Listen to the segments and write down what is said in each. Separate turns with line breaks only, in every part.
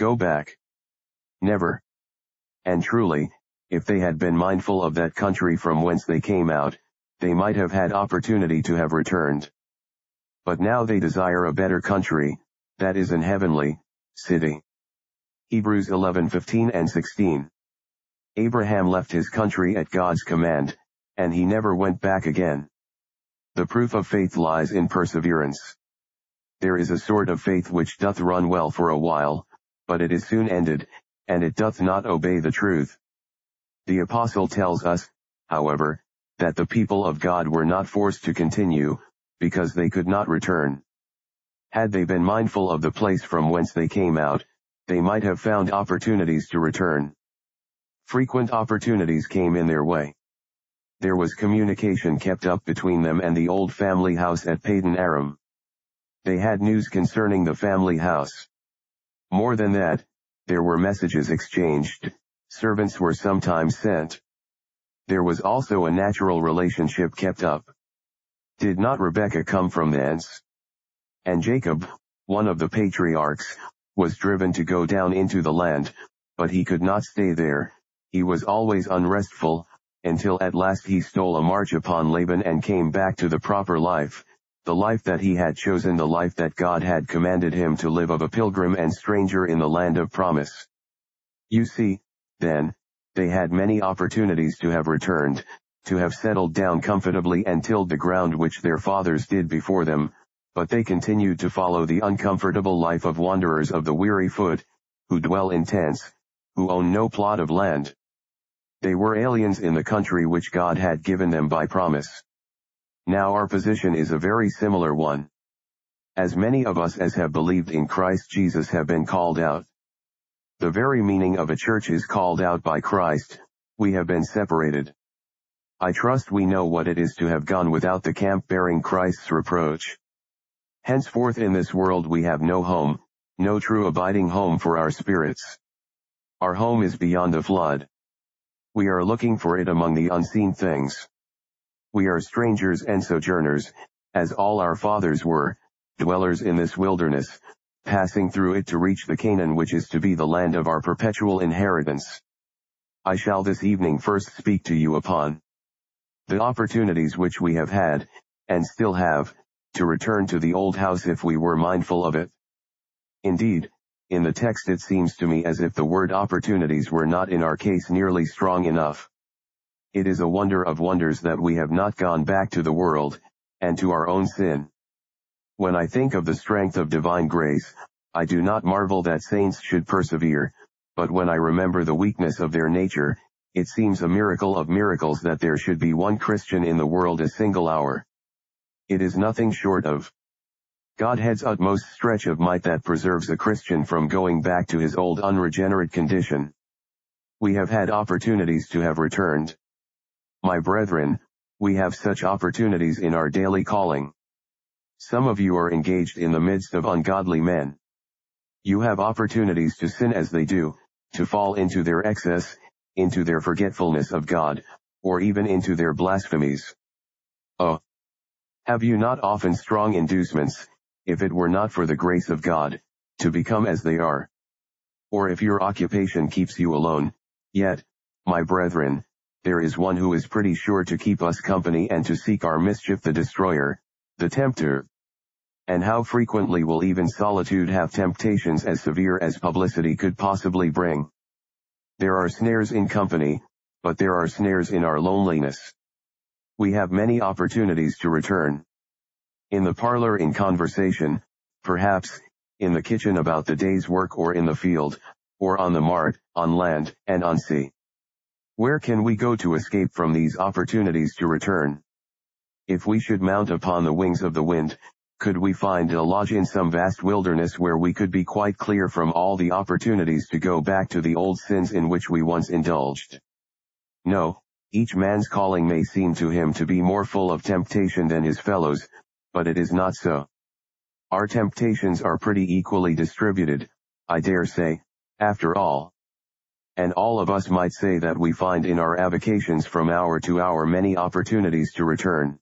Go back. Never. And truly, if they had been mindful of that country from whence they came out, they might have had opportunity to have returned. But now they desire a better country, that is an heavenly, city. Hebrews 11:15 and 16. Abraham left his country at God's command, and he never went back again. The proof of faith lies in perseverance. There is a sort of faith which doth run well for a while, but it is soon ended, and it doth not obey the truth. The apostle tells us, however, that the people of God were not forced to continue, because they could not return. Had they been mindful of the place from whence they came out, they might have found opportunities to return. Frequent opportunities came in their way. There was communication kept up between them and the old family house at Padan Aram. They had news concerning the family house. More than that, there were messages exchanged, servants were sometimes sent. There was also a natural relationship kept up. Did not Rebekah come from thence? And Jacob, one of the patriarchs, was driven to go down into the land, but he could not stay there, he was always unrestful, until at last he stole a march upon Laban and came back to the proper life, the life that he had chosen the life that God had commanded him to live of a pilgrim and stranger in the land of promise. You see, then, they had many opportunities to have returned, to have settled down comfortably and tilled the ground which their fathers did before them, but they continued to follow the uncomfortable life of wanderers of the weary foot, who dwell in tents, who own no plot of land. They were aliens in the country which God had given them by promise. Now our position is a very similar one. As many of us as have believed in Christ Jesus have been called out. The very meaning of a church is called out by Christ, we have been separated. I trust we know what it is to have gone without the camp bearing Christ's reproach. Henceforth in this world we have no home, no true abiding home for our spirits. Our home is beyond the flood. We are looking for it among the unseen things. We are strangers and sojourners, as all our fathers were, dwellers in this wilderness, passing through it to reach the Canaan which is to be the land of our perpetual inheritance. I shall this evening first speak to you upon the opportunities which we have had, and still have, to return to the old house if we were mindful of it. Indeed, in the text it seems to me as if the word opportunities were not in our case nearly strong enough. It is a wonder of wonders that we have not gone back to the world, and to our own sin. When I think of the strength of divine grace, I do not marvel that saints should persevere, but when I remember the weakness of their nature, it seems a miracle of miracles that there should be one Christian in the world a single hour. It is nothing short of Godhead's utmost stretch of might that preserves a Christian from going back to his old unregenerate condition. We have had opportunities to have returned. My brethren, we have such opportunities in our daily calling. Some of you are engaged in the midst of ungodly men. You have opportunities to sin as they do, to fall into their excess, into their forgetfulness of God, or even into their blasphemies. Oh! Have you not often strong inducements, if it were not for the grace of God, to become as they are. Or if your occupation keeps you alone, yet, my brethren, there is one who is pretty sure to keep us company and to seek our mischief the destroyer, the tempter. And how frequently will even solitude have temptations as severe as publicity could possibly bring. There are snares in company, but there are snares in our loneliness. We have many opportunities to return. In the parlor in conversation, perhaps, in the kitchen about the day's work or in the field, or on the mart, on land, and on sea. Where can we go to escape from these opportunities to return? If we should mount upon the wings of the wind, could we find a lodge in some vast wilderness where we could be quite clear from all the opportunities to go back to the old sins in which we once indulged? No, each man's calling may seem to him to be more full of temptation than his fellows, but it is not so. Our temptations are pretty equally distributed, I dare say, after all. And all of us might say that we find in our avocations from hour to hour many opportunities to return.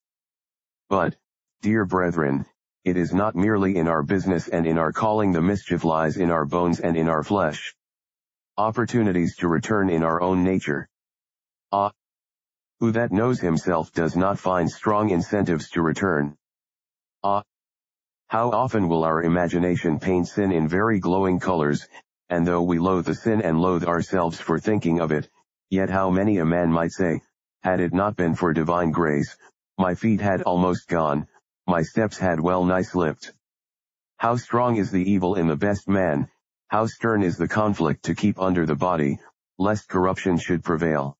But, dear brethren, it is not merely in our business and in our calling the mischief lies in our bones and in our flesh. Opportunities to return in our own nature. Ah! Who that knows himself does not find strong incentives to return. Ah! How often will our imagination paint sin in very glowing colors, and though we loathe the sin and loathe ourselves for thinking of it, yet how many a man might say, had it not been for divine grace, my feet had almost gone, my steps had well nigh slipped. How strong is the evil in the best man, how stern is the conflict to keep under the body, lest corruption should prevail.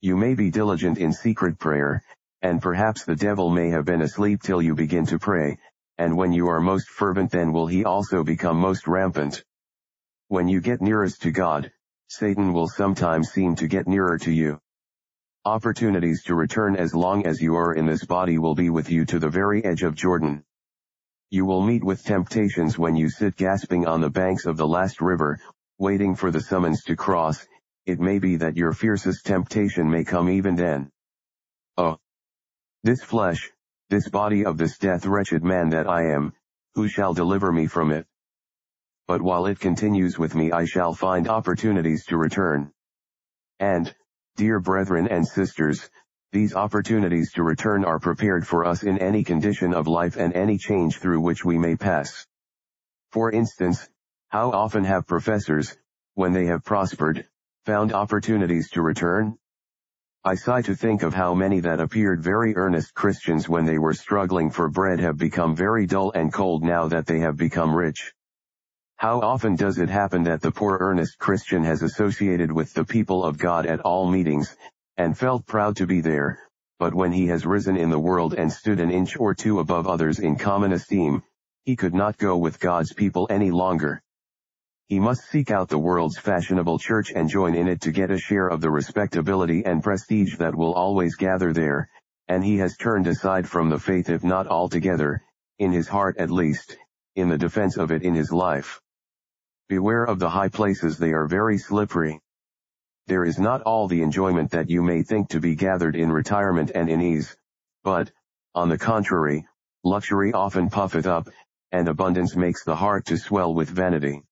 You may be diligent in secret prayer, and perhaps the devil may have been asleep till you begin to pray, and when you are most fervent then will he also become most rampant. When you get nearest to God, Satan will sometimes seem to get nearer to you. Opportunities to return as long as you are in this body will be with you to the very edge of Jordan. You will meet with temptations when you sit gasping on the banks of the last river, waiting for the summons to cross, it may be that your fiercest temptation may come even then. Oh! This flesh, this body of this death wretched man that I am, who shall deliver me from it? But while it continues with me I shall find opportunities to return. And, dear brethren and sisters, these opportunities to return are prepared for us in any condition of life and any change through which we may pass. For instance, how often have professors, when they have prospered, found opportunities to return? I sigh to think of how many that appeared very earnest Christians when they were struggling for bread have become very dull and cold now that they have become rich. How often does it happen that the poor earnest Christian has associated with the people of God at all meetings, and felt proud to be there, but when he has risen in the world and stood an inch or two above others in common esteem, he could not go with God's people any longer. He must seek out the world's fashionable church and join in it to get a share of the respectability and prestige that will always gather there, and he has turned aside from the faith if not altogether, in his heart at least, in the defense of it in his life. Beware of the high places they are very slippery. There is not all the enjoyment that you may think to be gathered in retirement and in ease, but, on the contrary, luxury often puffeth up, and abundance makes the heart to swell with vanity.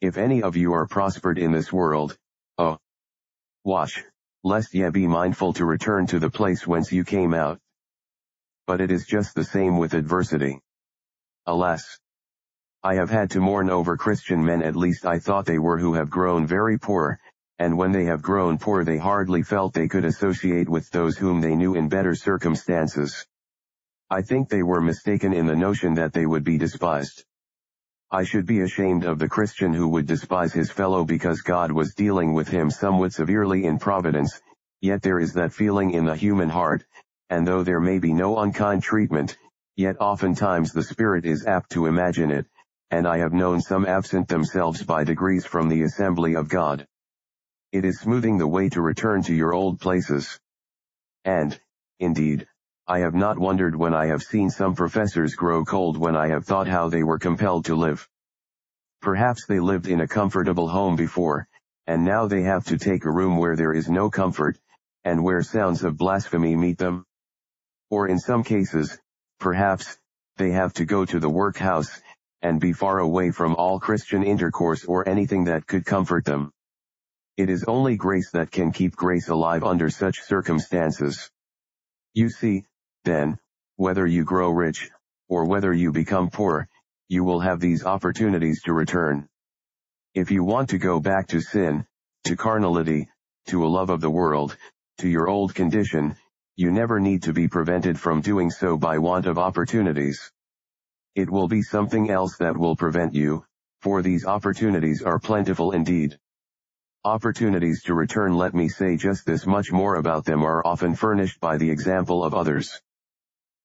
If any of you are prospered in this world, oh, watch, lest ye be mindful to return to the place whence you came out. But it is just the same with adversity. Alas! I have had to mourn over Christian men at least I thought they were who have grown very poor, and when they have grown poor they hardly felt they could associate with those whom they knew in better circumstances. I think they were mistaken in the notion that they would be despised. I should be ashamed of the Christian who would despise his fellow because God was dealing with him somewhat severely in providence, yet there is that feeling in the human heart, and though there may be no unkind treatment, yet oftentimes the spirit is apt to imagine it, and I have known some absent themselves by degrees from the assembly of God. It is smoothing the way to return to your old places. And, indeed, I have not wondered when I have seen some professors grow cold when I have thought how they were compelled to live. Perhaps they lived in a comfortable home before, and now they have to take a room where there is no comfort, and where sounds of blasphemy meet them. Or in some cases, perhaps, they have to go to the workhouse, and be far away from all Christian intercourse or anything that could comfort them. It is only grace that can keep grace alive under such circumstances. You see, then, whether you grow rich, or whether you become poor, you will have these opportunities to return. If you want to go back to sin, to carnality, to a love of the world, to your old condition, you never need to be prevented from doing so by want of opportunities. It will be something else that will prevent you, for these opportunities are plentiful indeed. Opportunities to return let me say just this much more about them are often furnished by the example of others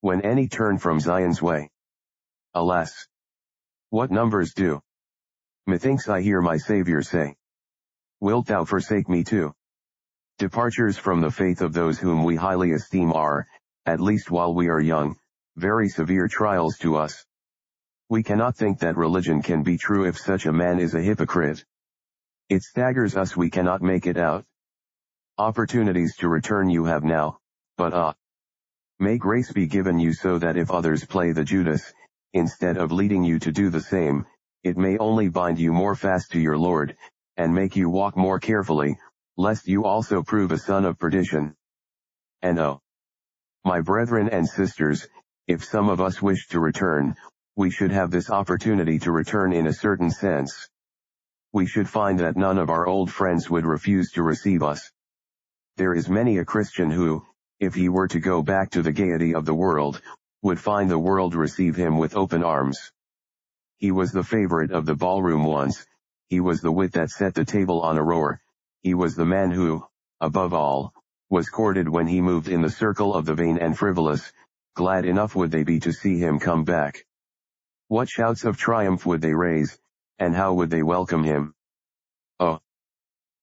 when any turn from Zion's way. Alas! What numbers do? Methinks I hear my Saviour say. Wilt thou forsake me too? Departures from the faith of those whom we highly esteem are, at least while we are young, very severe trials to us. We cannot think that religion can be true if such a man is a hypocrite. It staggers us we cannot make it out. Opportunities to return you have now, but ah, May grace be given you so that if others play the Judas, instead of leading you to do the same, it may only bind you more fast to your Lord, and make you walk more carefully, lest you also prove a son of perdition. And oh, my brethren and sisters, if some of us wish to return, we should have this opportunity to return in a certain sense. We should find that none of our old friends would refuse to receive us. There is many a Christian who, if he were to go back to the gaiety of the world, would find the world receive him with open arms. He was the favorite of the ballroom once, he was the wit that set the table on a roar, he was the man who, above all, was courted when he moved in the circle of the vain and frivolous, glad enough would they be to see him come back. What shouts of triumph would they raise, and how would they welcome him? Oh!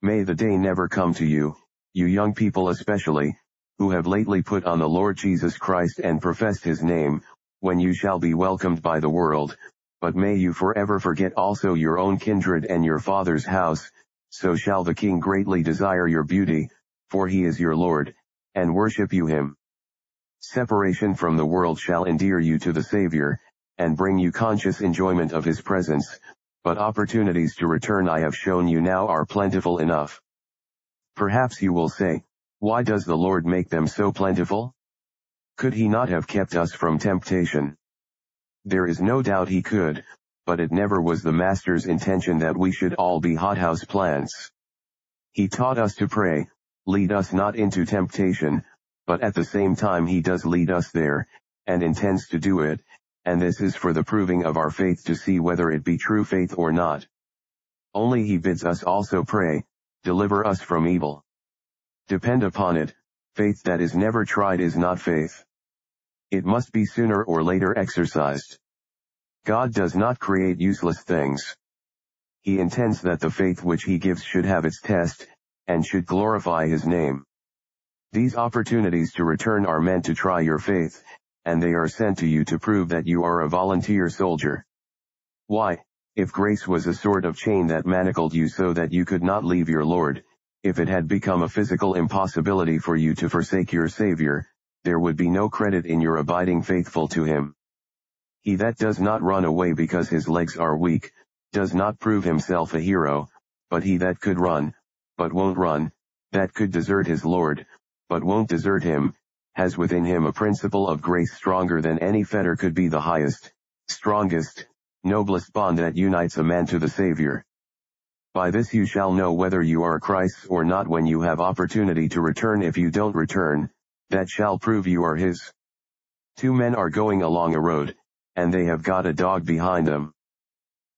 May the day never come to you, you young people especially, who have lately put on the Lord Jesus Christ and professed his name, when you shall be welcomed by the world, but may you forever forget also your own kindred and your father's house, so shall the king greatly desire your beauty, for he is your Lord, and worship you him. Separation from the world shall endear you to the Savior, and bring you conscious enjoyment of his presence, but opportunities to return I have shown you now are plentiful enough. Perhaps you will say, why does the Lord make them so plentiful? Could he not have kept us from temptation? There is no doubt he could, but it never was the Master's intention that we should all be hothouse plants. He taught us to pray, lead us not into temptation, but at the same time he does lead us there, and intends to do it, and this is for the proving of our faith to see whether it be true faith or not. Only he bids us also pray, deliver us from evil. Depend upon it, faith that is never tried is not faith. It must be sooner or later exercised. God does not create useless things. He intends that the faith which he gives should have its test, and should glorify his name. These opportunities to return are meant to try your faith, and they are sent to you to prove that you are a volunteer soldier. Why, if grace was a sort of chain that manacled you so that you could not leave your Lord, if it had become a physical impossibility for you to forsake your Savior, there would be no credit in your abiding faithful to him. He that does not run away because his legs are weak, does not prove himself a hero, but he that could run, but won't run, that could desert his Lord, but won't desert him, has within him a principle of grace stronger than any fetter could be the highest, strongest, noblest bond that unites a man to the Savior. By this you shall know whether you are Christ's or not when you have opportunity to return if you don't return, that shall prove you are his. Two men are going along a road, and they have got a dog behind them.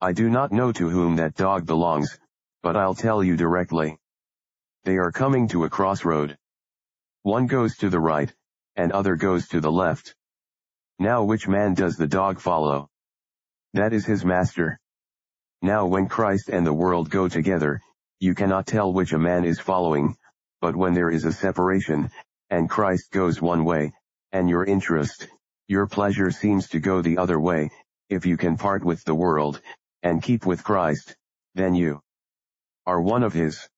I do not know to whom that dog belongs, but I'll tell you directly. They are coming to a crossroad. One goes to the right, and other goes to the left. Now which man does the dog follow? That is his master. Now when Christ and the world go together, you cannot tell which a man is following, but when there is a separation, and Christ goes one way, and your interest, your pleasure seems to go the other way, if you can part with the world, and keep with Christ, then you are one of his.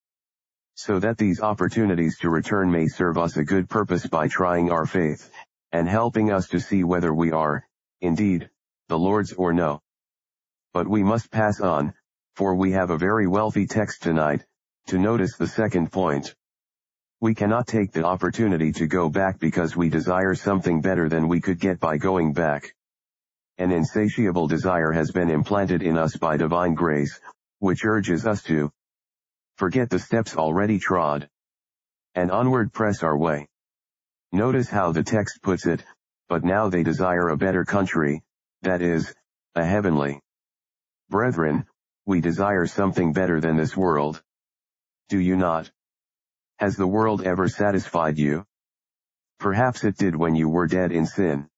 So that these opportunities to return may serve us a good purpose by trying our faith, and helping us to see whether we are, indeed, the Lord's or no. But we must pass on, for we have a very wealthy text tonight, to notice the second point. We cannot take the opportunity to go back because we desire something better than we could get by going back. An insatiable desire has been implanted in us by divine grace, which urges us to forget the steps already trod and onward press our way. Notice how the text puts it, but now they desire a better country, that is, a heavenly. Brethren, we desire something better than this world. Do you not? Has the world ever satisfied you? Perhaps it did when you were dead in sin.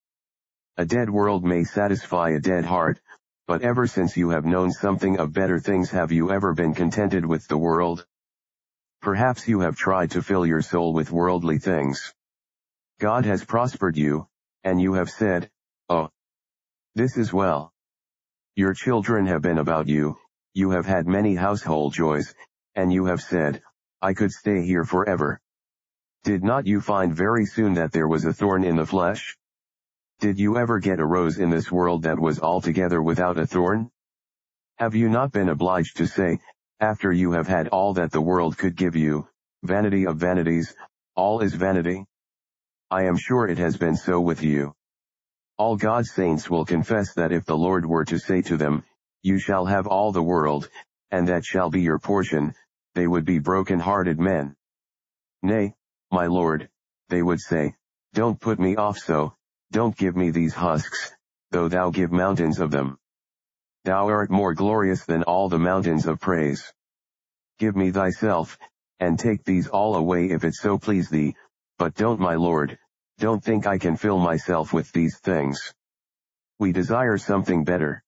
A dead world may satisfy a dead heart, but ever since you have known something of better things have you ever been contented with the world? Perhaps you have tried to fill your soul with worldly things. God has prospered you, and you have said, Oh, this is well. Your children have been about you, you have had many household joys, and you have said, I could stay here forever. Did not you find very soon that there was a thorn in the flesh? Did you ever get a rose in this world that was altogether without a thorn? Have you not been obliged to say, after you have had all that the world could give you, vanity of vanities, all is vanity? I am sure it has been so with you. All God's saints will confess that if the Lord were to say to them, you shall have all the world, and that shall be your portion, they would be broken-hearted men. Nay, my Lord, they would say, don't put me off so, don't give me these husks, though thou give mountains of them. Thou art more glorious than all the mountains of praise. Give me thyself, and take these all away if it so please thee, but don't my Lord, don't think I can fill myself with these things. We desire something better.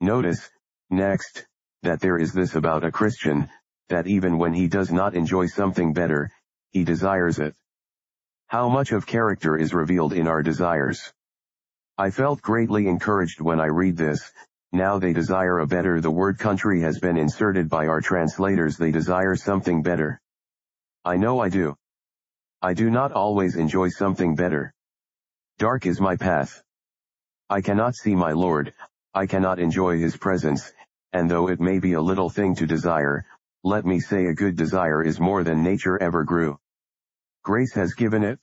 Notice, next, that there is this about a Christian, that even when he does not enjoy something better, he desires it. How much of character is revealed in our desires? I felt greatly encouraged when I read this, now they desire a better the word country has been inserted by our translators they desire something better. I know I do. I do not always enjoy something better. Dark is my path. I cannot see my Lord, I cannot enjoy his presence, and though it may be a little thing to desire, let me say a good desire is more than nature ever grew. Grace has given it.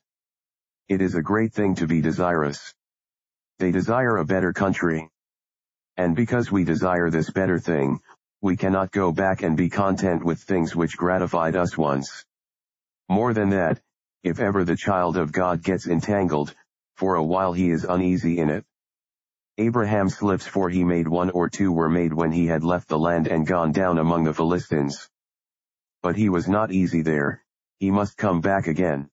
It is a great thing to be desirous. They desire a better country. And because we desire this better thing, we cannot go back and be content with things which gratified us once. More than that, if ever the child of God gets entangled, for a while he is uneasy in it. Abraham slips for he made one or two were made when he had left the land and gone down among the Philistines. But he was not easy there, he must come back again.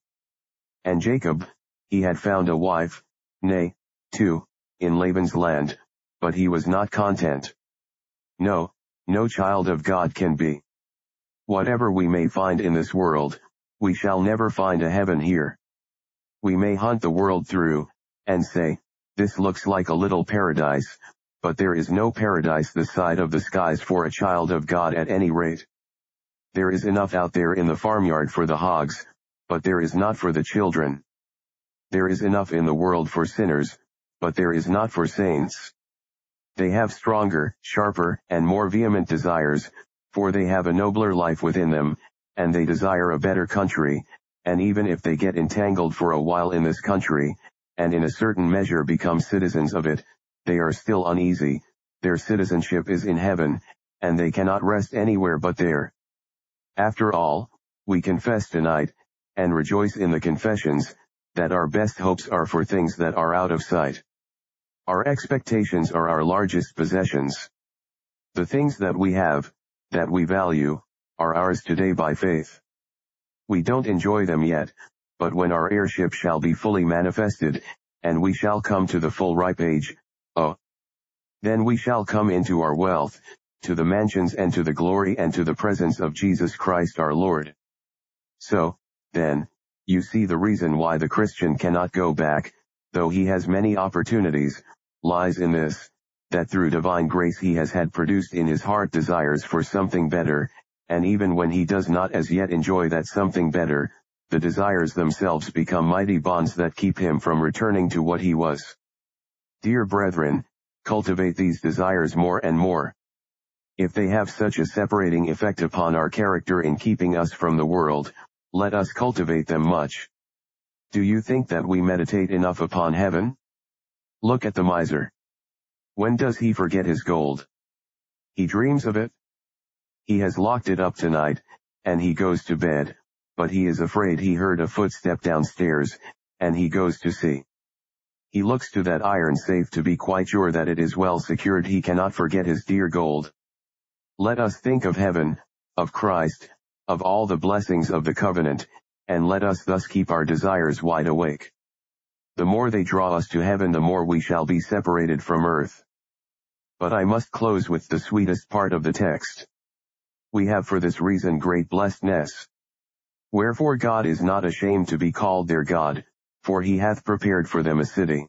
And Jacob, he had found a wife, nay, two, in Laban's land, but he was not content. No, no child of God can be. Whatever we may find in this world, we shall never find a heaven here. We may hunt the world through, and say, this looks like a little paradise, but there is no paradise this side of the skies for a child of God at any rate. There is enough out there in the farmyard for the hogs, but there is not for the children. There is enough in the world for sinners, but there is not for saints. They have stronger, sharper, and more vehement desires, for they have a nobler life within them, and they desire a better country, and even if they get entangled for a while in this country, and in a certain measure become citizens of it, they are still uneasy, their citizenship is in heaven, and they cannot rest anywhere but there. After all, we confess tonight, and rejoice in the confessions, that our best hopes are for things that are out of sight. Our expectations are our largest possessions. The things that we have, that we value, are ours today by faith. We don't enjoy them yet, but when our heirship shall be fully manifested, and we shall come to the full ripe age, oh, then we shall come into our wealth, to the mansions and to the glory and to the presence of Jesus Christ our Lord. So, then, you see the reason why the Christian cannot go back, though he has many opportunities, lies in this, that through divine grace he has had produced in his heart desires for something better, and even when he does not as yet enjoy that something better, the desires themselves become mighty bonds that keep him from returning to what he was. Dear brethren, cultivate these desires more and more. If they have such a separating effect upon our character in keeping us from the world, let us cultivate them much. Do you think that we meditate enough upon heaven? Look at the miser. When does he forget his gold? He dreams of it. He has locked it up tonight, and he goes to bed, but he is afraid he heard a footstep downstairs, and he goes to see. He looks to that iron safe to be quite sure that it is well secured he cannot forget his dear gold. Let us think of heaven, of Christ, of all the blessings of the covenant, and let us thus keep our desires wide awake. The more they draw us to heaven the more we shall be separated from earth. But I must close with the sweetest part of the text. We have for this reason great blessedness. Wherefore God is not ashamed to be called their God, for he hath prepared for them a city.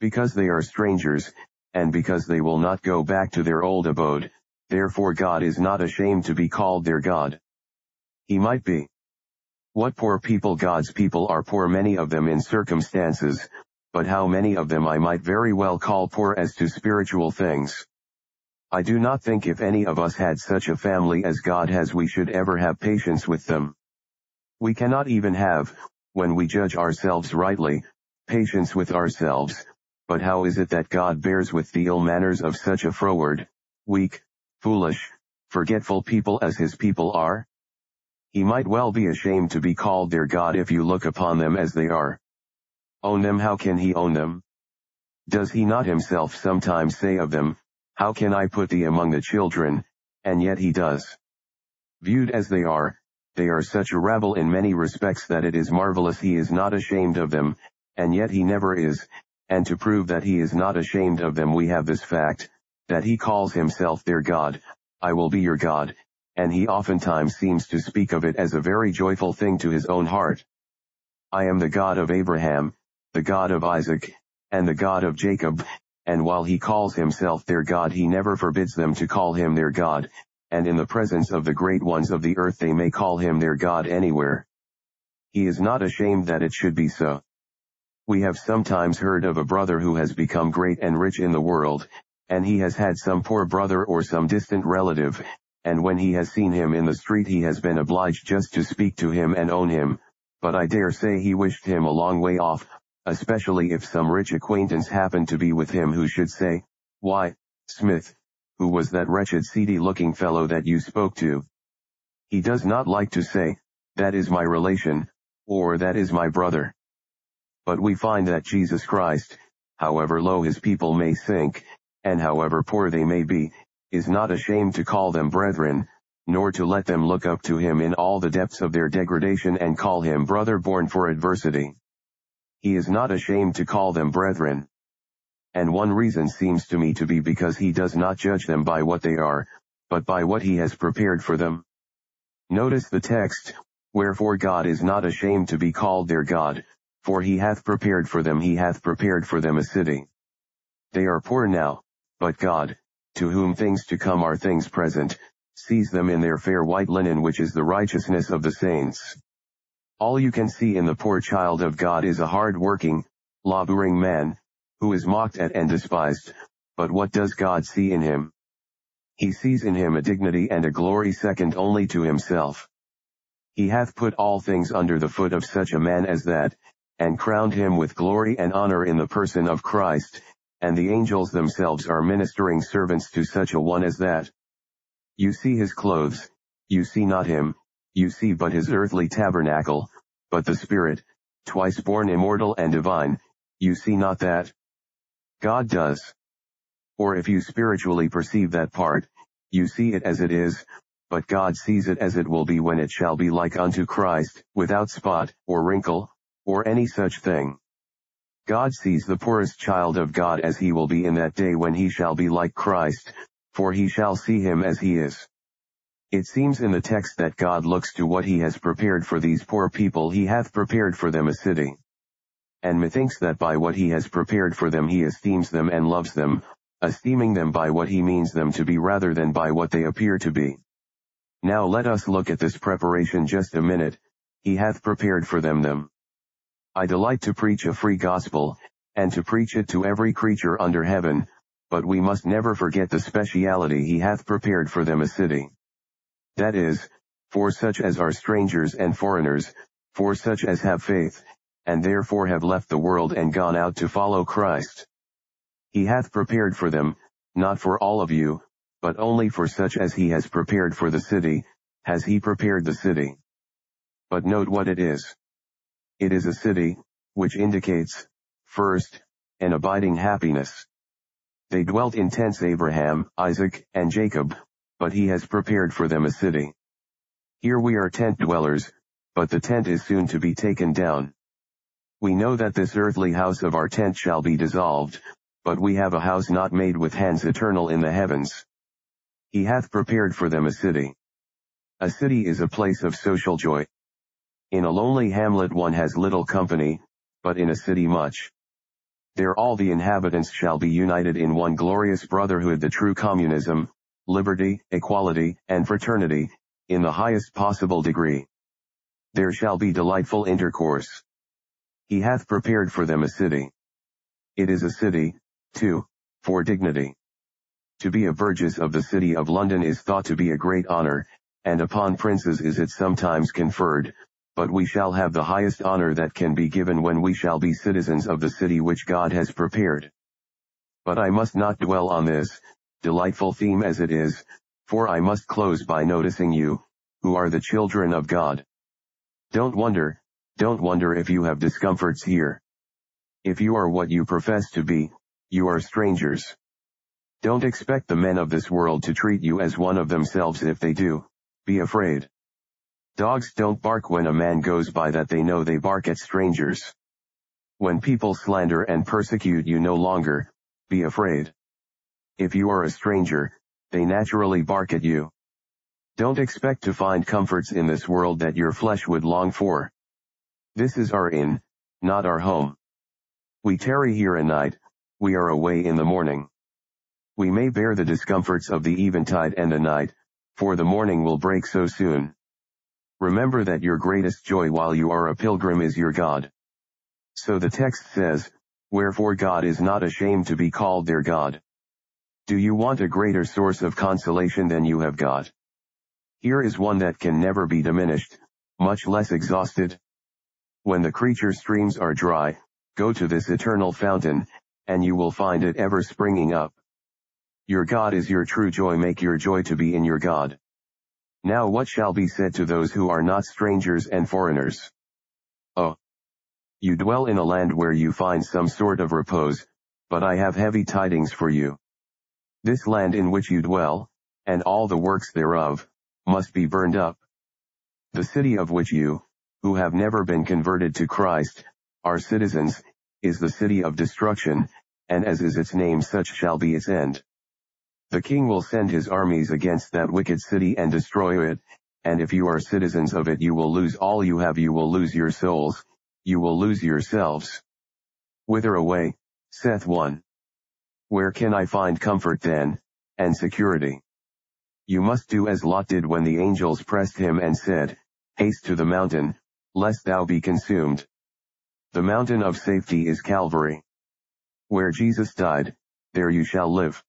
Because they are strangers, and because they will not go back to their old abode, therefore God is not ashamed to be called their God. He might be. What poor people God's people are poor many of them in circumstances, but how many of them I might very well call poor as to spiritual things. I do not think if any of us had such a family as God has we should ever have patience with them. We cannot even have, when we judge ourselves rightly, patience with ourselves, but how is it that God bears with the ill manners of such a froward, weak, foolish, forgetful people as his people are? He might well be ashamed to be called their God if you look upon them as they are. Own them how can he own them? Does he not himself sometimes say of them, How can I put thee among the children, and yet he does. Viewed as they are, they are such a rabble in many respects that it is marvelous he is not ashamed of them, and yet he never is, and to prove that he is not ashamed of them we have this fact, that he calls himself their God, I will be your God, and he oftentimes seems to speak of it as a very joyful thing to his own heart. I am the God of Abraham, the God of Isaac, and the God of Jacob, and while he calls himself their God he never forbids them to call him their God, and in the presence of the great ones of the earth they may call him their God anywhere. He is not ashamed that it should be so. We have sometimes heard of a brother who has become great and rich in the world, and he has had some poor brother or some distant relative, and when he has seen him in the street he has been obliged just to speak to him and own him, but I dare say he wished him a long way off, especially if some rich acquaintance happened to be with him who should say, Why, Smith, who was that wretched seedy-looking fellow that you spoke to? He does not like to say, that is my relation, or that is my brother. But we find that Jesus Christ, however low his people may sink, and however poor they may be, is not ashamed to call them brethren, nor to let them look up to him in all the depths of their degradation and call him brother born for adversity. He is not ashamed to call them brethren. And one reason seems to me to be because he does not judge them by what they are, but by what he has prepared for them. Notice the text, Wherefore God is not ashamed to be called their God, for he hath prepared for them he hath prepared for them a city. They are poor now, but God, to whom things to come are things present, sees them in their fair white linen which is the righteousness of the saints. All you can see in the poor child of God is a hard-working, laboring man, who is mocked at and despised, but what does God see in him? He sees in him a dignity and a glory second only to himself. He hath put all things under the foot of such a man as that, and crowned him with glory and honor in the person of Christ, and the angels themselves are ministering servants to such a one as that. You see his clothes, you see not him, you see but his earthly tabernacle, but the Spirit, twice born immortal and divine, you see not that. God does. Or if you spiritually perceive that part, you see it as it is, but God sees it as it will be when it shall be like unto Christ, without spot, or wrinkle, or any such thing. God sees the poorest child of God as he will be in that day when he shall be like Christ, for he shall see him as he is. It seems in the text that God looks to what he has prepared for these poor people he hath prepared for them a city. And methinks that by what he has prepared for them he esteems them and loves them, esteeming them by what he means them to be rather than by what they appear to be. Now let us look at this preparation just a minute, he hath prepared for them them. I delight to preach a free gospel, and to preach it to every creature under heaven, but we must never forget the speciality he hath prepared for them a city. That is, for such as are strangers and foreigners, for such as have faith, and therefore have left the world and gone out to follow Christ. He hath prepared for them, not for all of you, but only for such as he has prepared for the city, has he prepared the city. But note what it is. It is a city, which indicates, first, an abiding happiness. They dwelt in tents Abraham, Isaac, and Jacob, but he has prepared for them a city. Here we are tent dwellers, but the tent is soon to be taken down. We know that this earthly house of our tent shall be dissolved, but we have a house not made with hands eternal in the heavens. He hath prepared for them a city. A city is a place of social joy. In a lonely hamlet one has little company, but in a city much. There all the inhabitants shall be united in one glorious brotherhood the true communism, liberty, equality, and fraternity, in the highest possible degree. There shall be delightful intercourse. He hath prepared for them a city. It is a city, too, for dignity. To be a burgess of the city of London is thought to be a great honor, and upon princes is it sometimes conferred, but we shall have the highest honor that can be given when we shall be citizens of the city which God has prepared. But I must not dwell on this, delightful theme as it is, for I must close by noticing you, who are the children of God. Don't wonder, don't wonder if you have discomforts here. If you are what you profess to be, you are strangers. Don't expect the men of this world to treat you as one of themselves if they do, be afraid. Dogs don't bark when a man goes by that they know they bark at strangers. When people slander and persecute you no longer, be afraid. If you are a stranger, they naturally bark at you. Don't expect to find comforts in this world that your flesh would long for. This is our inn, not our home. We tarry here a night, we are away in the morning. We may bear the discomforts of the eventide and the night, for the morning will break so soon. Remember that your greatest joy while you are a pilgrim is your God. So the text says, Wherefore God is not ashamed to be called their God. Do you want a greater source of consolation than you have got? Here is one that can never be diminished, much less exhausted. When the creature streams are dry, go to this eternal fountain, and you will find it ever springing up. Your God is your true joy make your joy to be in your God. Now what shall be said to those who are not strangers and foreigners? Oh! You dwell in a land where you find some sort of repose, but I have heavy tidings for you. This land in which you dwell, and all the works thereof, must be burned up. The city of which you, who have never been converted to Christ, are citizens, is the city of destruction, and as is its name such shall be its end. The king will send his armies against that wicked city and destroy it, and if you are citizens of it you will lose all you have you will lose your souls, you will lose yourselves. Whither away, saith one. Where can I find comfort then, and security? You must do as Lot did when the angels pressed him and said, Haste to the mountain, lest thou be consumed. The mountain of safety is Calvary. Where Jesus died, there you shall live.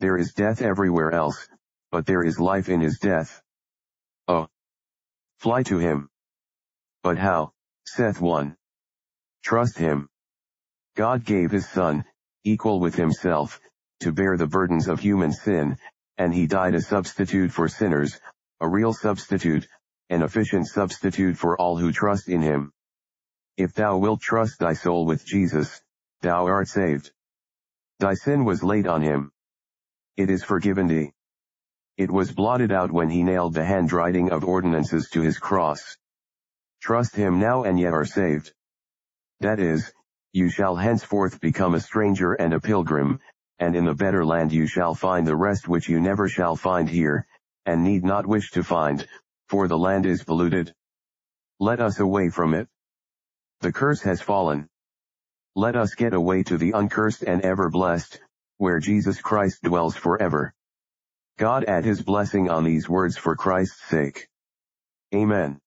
There is death everywhere else, but there is life in his death. Oh! Fly to him. But how, saith one? Trust him. God gave his son, equal with himself, to bear the burdens of human sin, and he died a substitute for sinners, a real substitute, an efficient substitute for all who trust in him. If thou wilt trust thy soul with Jesus, thou art saved. Thy sin was laid on him. It is forgiven thee. It was blotted out when he nailed the handwriting of ordinances to his cross. Trust him now and ye are saved. That is, you shall henceforth become a stranger and a pilgrim, and in the better land you shall find the rest which you never shall find here, and need not wish to find, for the land is polluted. Let us away from it. The curse has fallen. Let us get away to the uncursed and ever blessed, where Jesus Christ dwells forever. God add his blessing on these words for Christ's sake. Amen.